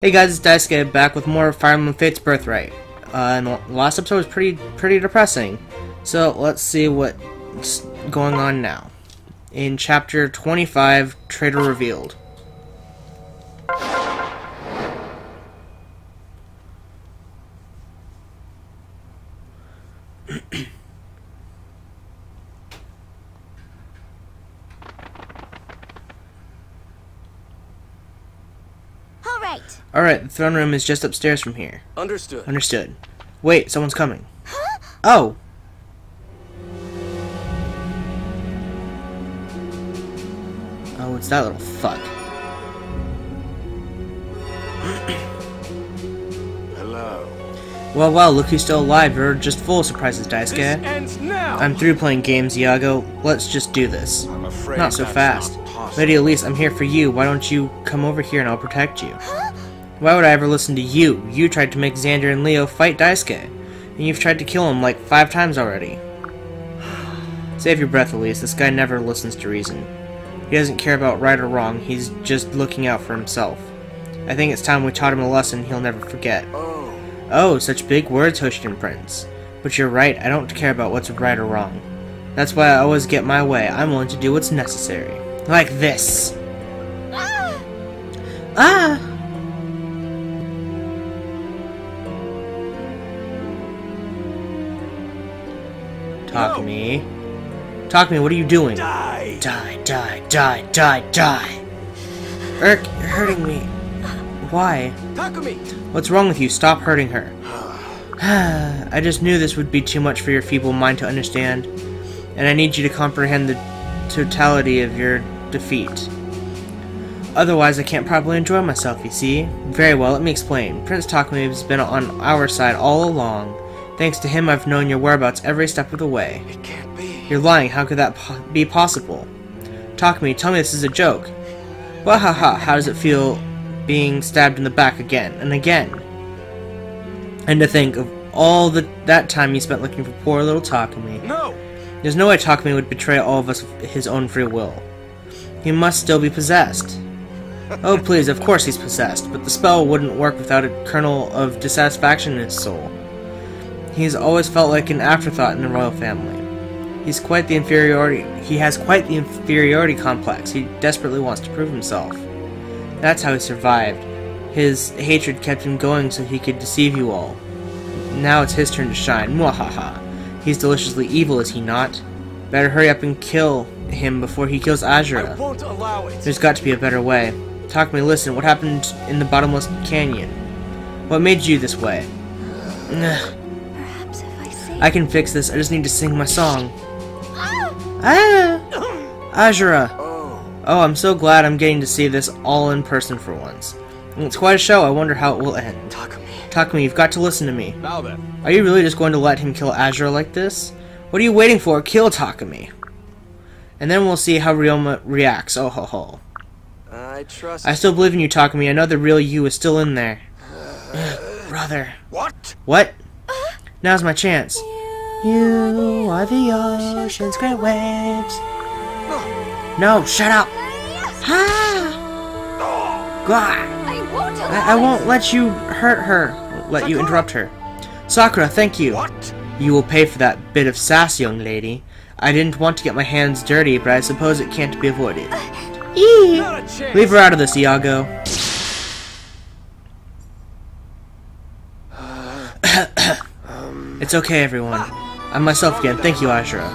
Hey guys, it's Daisuke back with more Fire Emblem Fates Birthright. Uh, and the last episode was pretty pretty depressing. So let's see what's going on now. In chapter 25, Traitor Revealed. All right. Alright, the throne room is just upstairs from here. Understood. Understood. Wait, someone's coming. Oh! Oh, it's that little fuck. Hello. Well, well, look who's still alive. You're just full of surprises, This Daisuke. ends now. I'm through playing games, Iago. Let's just do this. I'm afraid Not so that's fast. not. Lady Elise, I'm here for you. Why don't you come over here and I'll protect you? Why would I ever listen to you? You tried to make Xander and Leo fight Daisuke. And you've tried to kill him like five times already. Save your breath, Elise. This guy never listens to reason. He doesn't care about right or wrong. He's just looking out for himself. I think it's time we taught him a lesson he'll never forget. Oh, Oh, such big words, Hoshidan Prince. But you're right, I don't care about what's right or wrong. That's why I always get my way. I'm willing to do what's necessary. Like this. Ah! Ah! Talk No. me. Talk me, what are you doing? die. Die, die, die, die, die. Erk, you're hurting me. Why? Takumi. What's wrong with you? Stop hurting her. I just knew this would be too much for your feeble mind to understand, and I need you to comprehend the totality of your defeat. Otherwise, I can't properly enjoy myself, you see? Very well, let me explain. Prince Takumi has been on our side all along. Thanks to him, I've known your whereabouts every step of the way. It can't be. You're lying, how could that po- be possible? Takumi, tell me this is a joke. Wahaha, how does it feel being stabbed in the back again and again? And to think of all the that time you spent looking for poor little Takumi. No. There's no way Takumi would betray all of us of his own free will. He must still be possessed. Oh, please, of course he's possessed, but the spell wouldn't work without a kernel of dissatisfaction in his soul. He's always felt like an afterthought in the royal family. He's quite the inferiority. He has quite the inferiority complex. He desperately wants to prove himself. That's how he survived. His hatred kept him going so he could deceive you all. Now it's his turn to shine. Mwahaha. He's deliciously evil, is he not? Better hurry up and kill him before he kills I Azura. won't allow it. There's got to be a better way. Talk to me, listen, what happened in the bottomless canyon? What made you this way? Ugh, Perhaps if I can fix this, I just need to sing my song. Ah! Ah! Azura! Oh. Oh, I'm so glad I'm getting to see this all in person for once. It's quite a show, I wonder how it will end. Takumi. Takumi, you've got to listen to me. Now then. Are you really just going to let him kill Azura like this? What are you waiting for? Kill Takumi! And then we'll see how Ryoma reacts. Oh ho ho. I trust. I still believe in you, Takumi. I know the real you is still in there. Brother. What? What? Now's my chance. You are the ocean's great waves. No, shut up. Ah! Gah! I won't I, won't let you hurt her. Let you interrupt her. Sakura, thank you. What? You will pay for that bit of sass, young lady. I didn't want to get my hands dirty, but I suppose it can't be avoided. Eee. Not a chance. Leave her out of this, Iago. It's okay, everyone. I'm myself again. Thank you, Azura.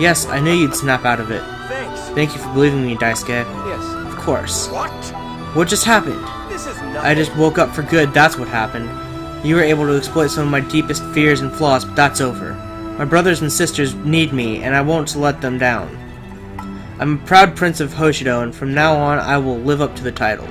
Yes, I knew you'd snap out of it. Thanks. Thank you for believing me, Daisuke. Yes. Of course. What? What just happened? This is nothing. I just woke up for good, that's what happened. You were able to exploit some of my deepest fears and flaws, but that's over. My brothers and sisters need me, and I won't let them down. I'm a proud prince of Hoshido, and from now on I will live up to the title.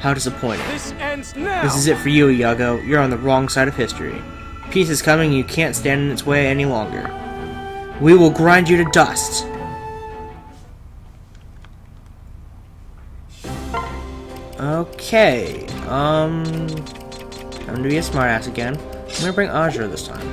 How disappointing. This ends now. This is it for you, Iago. You're on the wrong side of history. Peace is coming, you can't stand in its way any longer. We will grind you to dust. Okay, um... I'm gonna be a smartass again. I'm gonna bring Azura this time.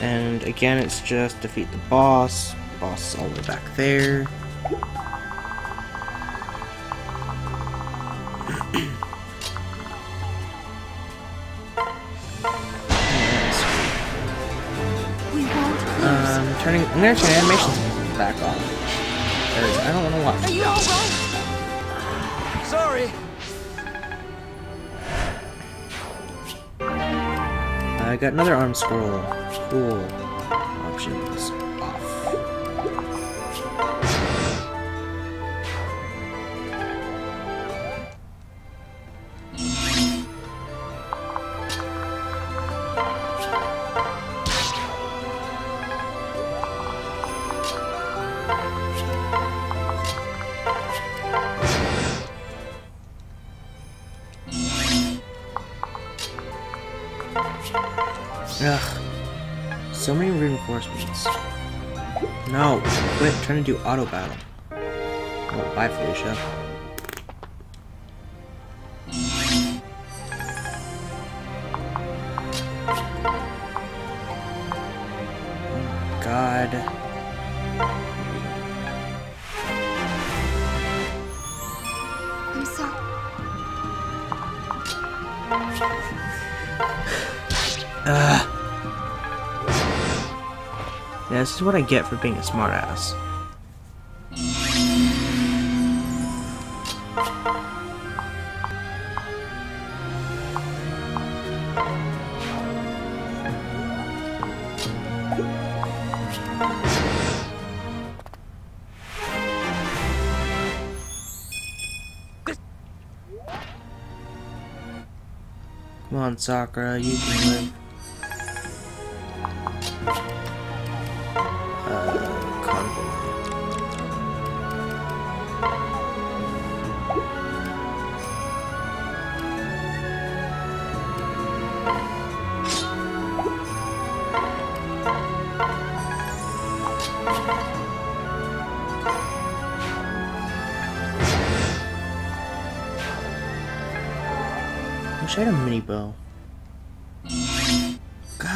And again, it's just defeat the boss. Boss all the way back there. I got another arm scroll. Cool. Trying to do auto battle. Oh, bye, Felicia. God. I'm sorry. Yeah, this is what I get for being a smartass. Come on, Sakura, you can live.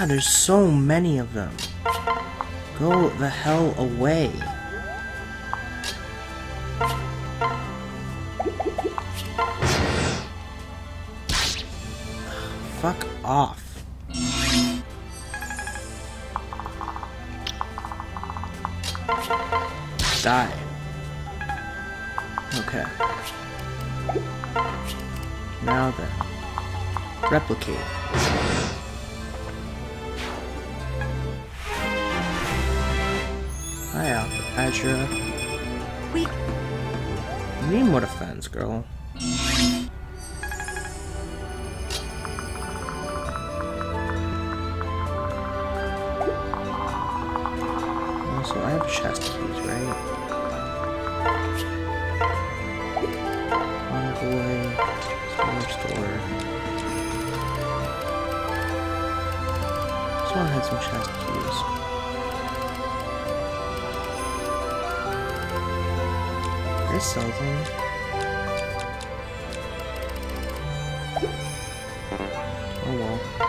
God, there's so many of them. Go the hell away. Fuck off. Die. Okay. Now then. Replicate. Hi, Azura. We need more defense, girl. Also, I have a chest sell them. Oh well.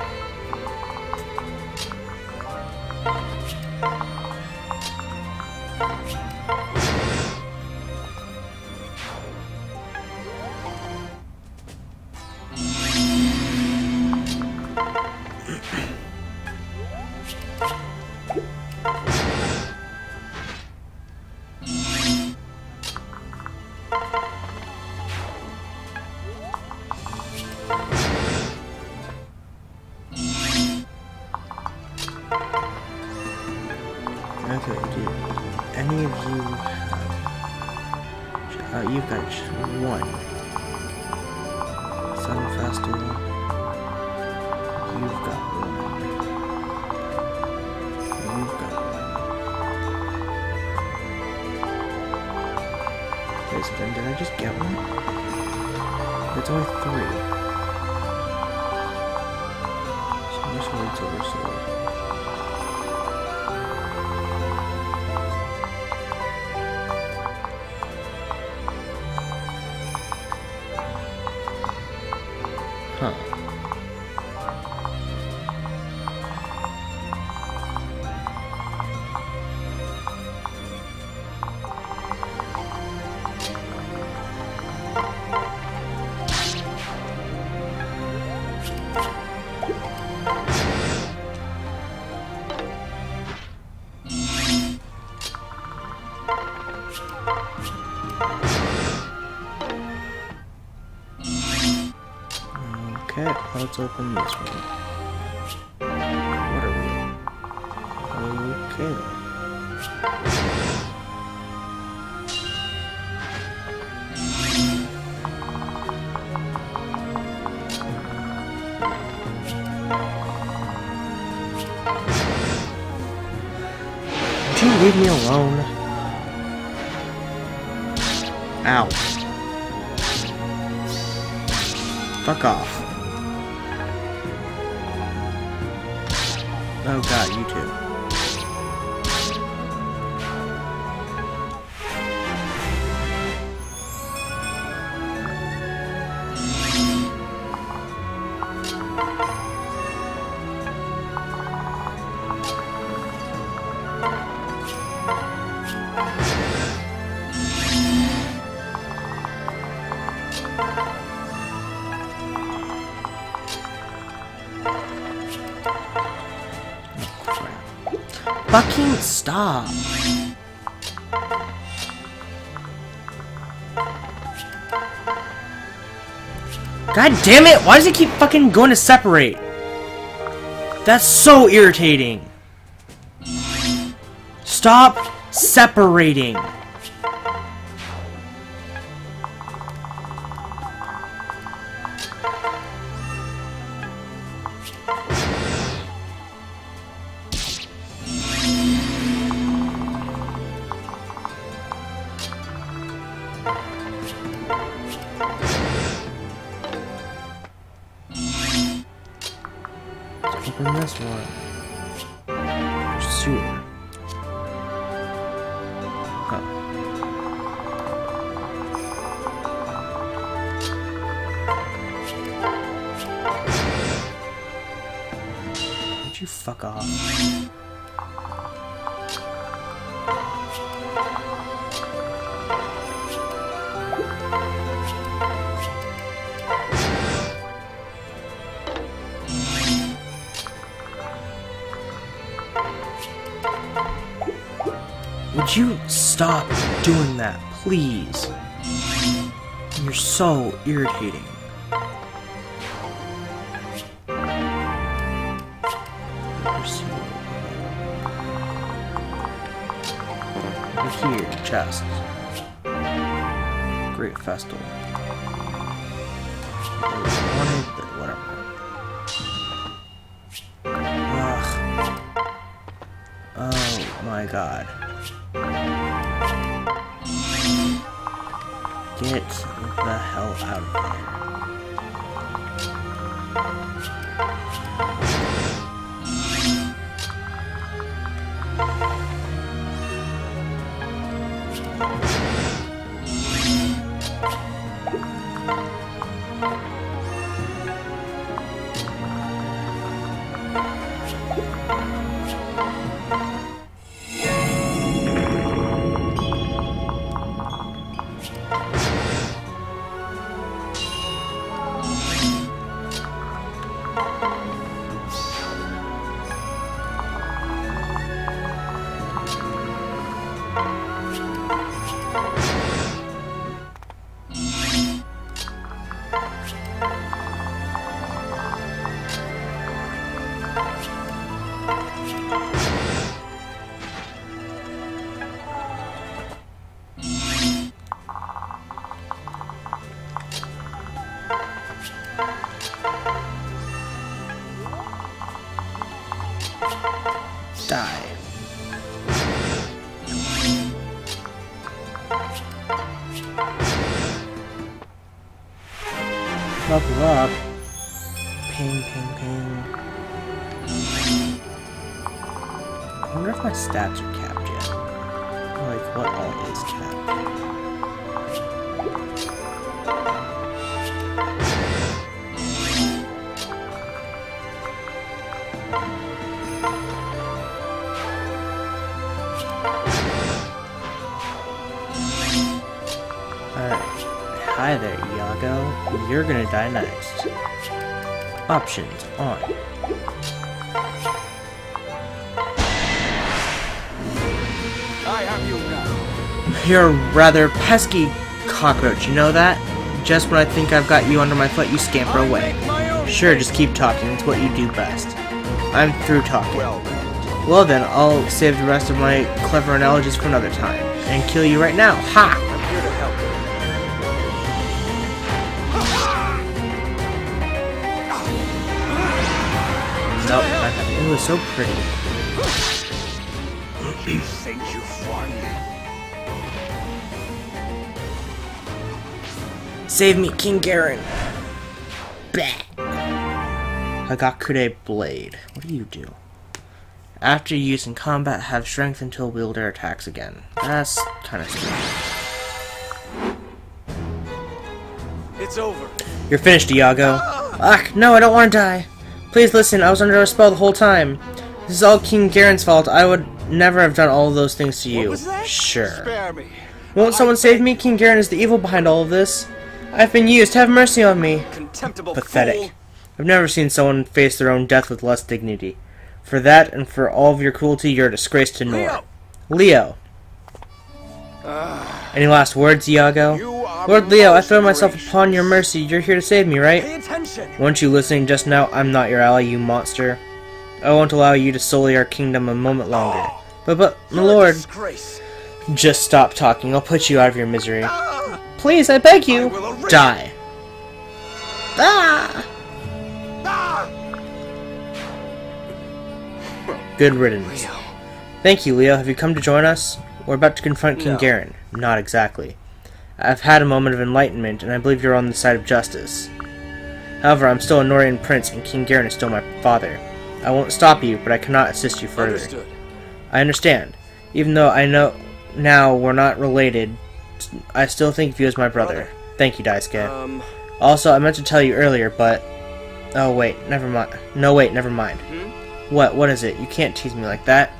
You've got one. You've got one. Wait, so then did I just get one? It's only three. Silver Sword, Silver Sword. Huh. Let's open this one. What are we? Okay. Would you leave me alone? Ow. Fuck off. Oh god, you too. Fucking stop. God damn it! Why does it keep fucking going to separate? That's so irritating. Stop separating. Open this one. Sewer. Oh. Would you fuck off? Would you stop doing that, please? You're so irritating. Over here, chest. Great festival. Whatever. Oh my god. Get the hell out of there. Die. What all is. Alright. Hi there, Iago. You're gonna die next. Options on. You're a rather pesky cockroach, you know that? Just when I think I've got you under my foot, you scamper away. make my own Sure, just keep talking. It's what you do best. I'm through talking. Well, then, I'll save the rest of my clever analogies for another time. And kill you right now. Ha! I'm here to help. Nope. It was so pretty. Save me, King Garon! Bah! Hagakure Blade. What do you do? After use in combat, have strength until wielder attacks again. That's kind of strange. It's over. You're finished, Iago. Ah! Ugh, no, I don't want to die. Please listen, I was under a spell the whole time. This is all King Garon's fault. I would never have done all of those things to you. What was that? Sure. Spare me. Won't someone save me? King Garon is the evil behind all of this. I've been used. Have mercy on me. Contemptible Pathetic. fool. I've never seen someone face their own death with less dignity. For that and for all of your cruelty, you're a disgrace to Nohr. Leo. Leo. Any last words, Iago? Lord Leo, I throw myself upon your mercy. You're here to save me, right? Pay attention. Weren't you listening just now? I'm not your ally, you monster. I won't allow you to sully our kingdom a moment longer. But, but, my lord, just stop talking. I'll put you out of your misery. Ah, Please, I beg you. I will arrest- Die. Ah! ah. Good riddance. Leo. Thank you, Leo. Have you come to join us? We're about to confront King No. Garon. Not exactly. I've had a moment of enlightenment, and I believe you're on the side of justice. However, I'm still a Nohrian prince, and King Garon is still my father. I won't stop you, but I cannot assist you further. Understood. I understand. Even though I know now we're not related, I still think of you as my brother. Brother. Thank you, Daisuke. Um. Also, I meant to tell you earlier, but... Oh, wait, never mind. No, wait, never mind. Hmm? What, what is it? You can't tease me like that.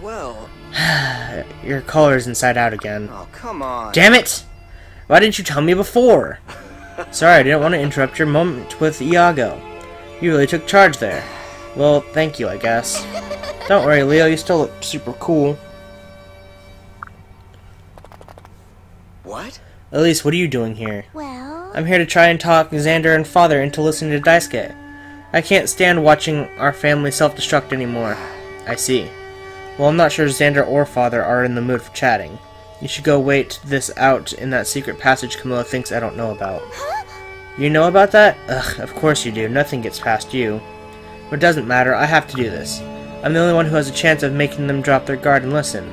Well. Your collar's inside out again. Oh, come on. Damn it! Why didn't you tell me before? Sorry, I didn't want to interrupt your moment with Iago. You really took charge there. Well, thank you, I guess. Don't worry, Leo, you still look super cool. Elise, what are you doing here? Well, I'm here to try and talk Xander and Father into listening to Daisuke. I can't stand watching our family self-destruct anymore. I see. Well, I'm not sure Xander or Father are in the mood for chatting. You should go wait this out in that secret passage Camilla thinks I don't know about. You know about that? Ugh, of course you do. Nothing gets past you. But it doesn't matter. I have to do this. I'm the only one who has a chance of making them drop their guard and listen.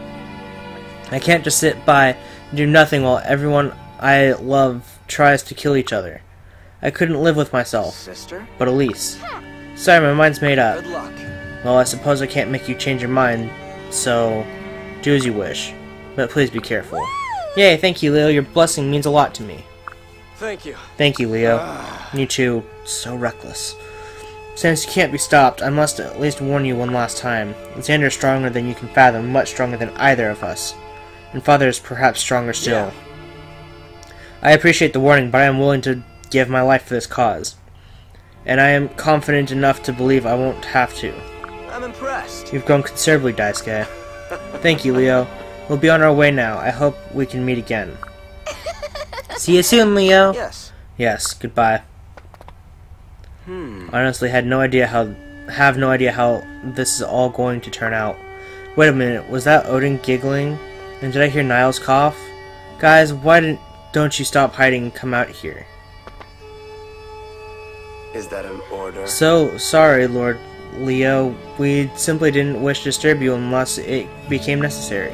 I can't just sit by and do nothing while everyone I love tries to kill each other. I couldn't live with myself. Sister? But Elise. Sorry, my mind's made up. Good luck. Well, I suppose I can't make you change your mind, so do as you wish. But please be careful. Yay, thank you, Leo. Your blessing means a lot to me. Thank you. Thank you, Leo. Ah. You too. So reckless. Since you can't be stopped, I must at least warn you one last time. Xander is stronger than you can fathom, much stronger than either of us. And Father is perhaps stronger still. I appreciate the warning, but I am willing to give my life for this cause. And I am confident enough to believe I won't have to. I'm impressed. You've grown considerably, Daisuke. Thank you, Leo. We'll be on our way now. I hope we can meet again. See you soon, Leo. Yes. Yes, goodbye. Hmm. Honestly, had no idea how have no idea how this is all going to turn out. Wait a minute, was that Odin giggling? And did I hear Niles cough? Guys, why didn't don't you stop hiding and come out here? Is that an order? So sorry, Lord Leo. We simply didn't wish to disturb you unless it became necessary.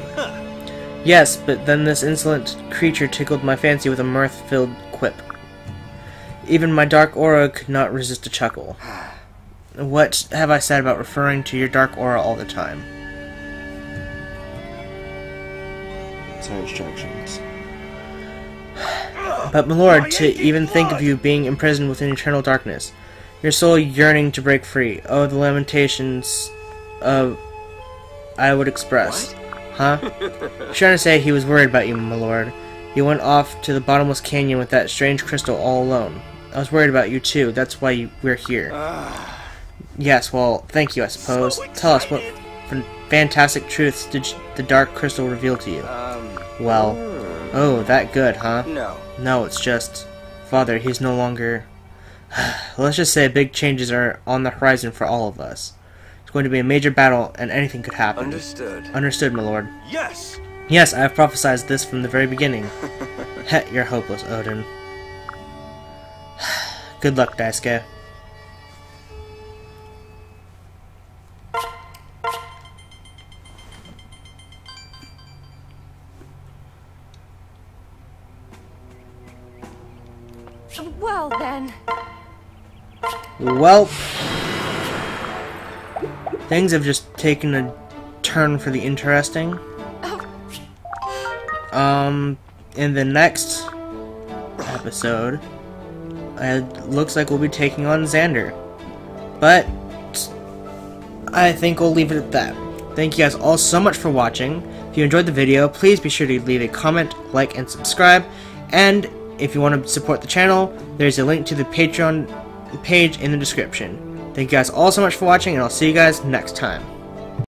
Yes, but then this insolent creature tickled my fancy with a mirth-filled quip. Even my dark aura could not resist a chuckle. What have I said about referring to your dark aura all the time? Sorry, instructions. But, my lord, to even think of you being imprisoned within eternal darkness, your soul yearning to break free. Oh, the lamentations of I would express. Huh? trying to say he was worried about you, my lord. You went off to the bottomless canyon with that strange crystal all alone. I was worried about you too. That's why you, we're here. yes, well, thank you, I suppose. Tell us what fantastic truths did the dark crystal reveal to you? Um. Well, Oh, that good, huh? No. No, it's just, Father, he's no longer. Let's just say big changes are on the horizon for all of us. It's going to be a major battle, and anything could happen. Understood. Understood, my lord. Yes! Yes, I have prophesied this from the very beginning. Heh, you're hopeless, Odin. Good luck, Daisuke. Well then. Well, things have just taken a turn for the interesting. Um, in the next episode, it looks like we'll be taking on Xander. But I think we'll leave it at that. Thank you guys all so much for watching. If you enjoyed the video, please be sure to leave a comment, like, and subscribe. And if you want to support the channel, there's a link to the Patreon page in the description. Thank you guys all so much for watching, and I'll see you guys next time.